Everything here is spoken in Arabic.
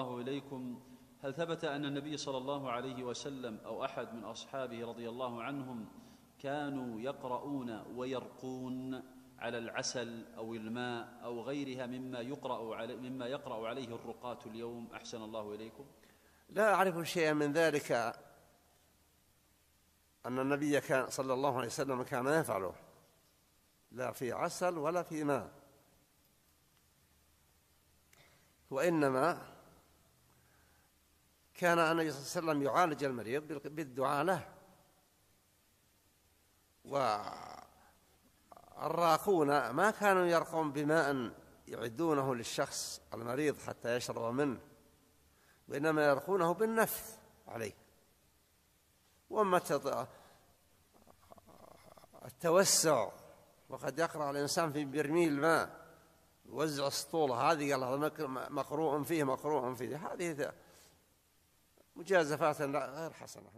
الله إليكم هل ثبت أن النبي صلى الله عليه وسلم أو أحد من أصحابه رضي الله عنهم كانوا يقرؤون ويرقون على العسل أو الماء أو غيرها مما يقرأ علي مما يقرأ عليه الرقاة اليوم؟ أحسن الله إليكم. لا أعرف شيئا من ذلك أن النبي كان صلى الله عليه وسلم كان يفعله. لا في عسل ولا في ماء. وإنما كان النبي صلى الله عليه وسلم يعالج المريض بالدعاء له. والراقون ما كانوا يرقون بماء يعدونه للشخص المريض حتى يشرب منه وإنما يرقونه بالنفث عليه. وأما التوسع وقد يقرأ الإنسان في برميل ماء يوزع السطولة هذه قال مقروء فيه مقروء فيه. هذه مجازفات غير حسنة.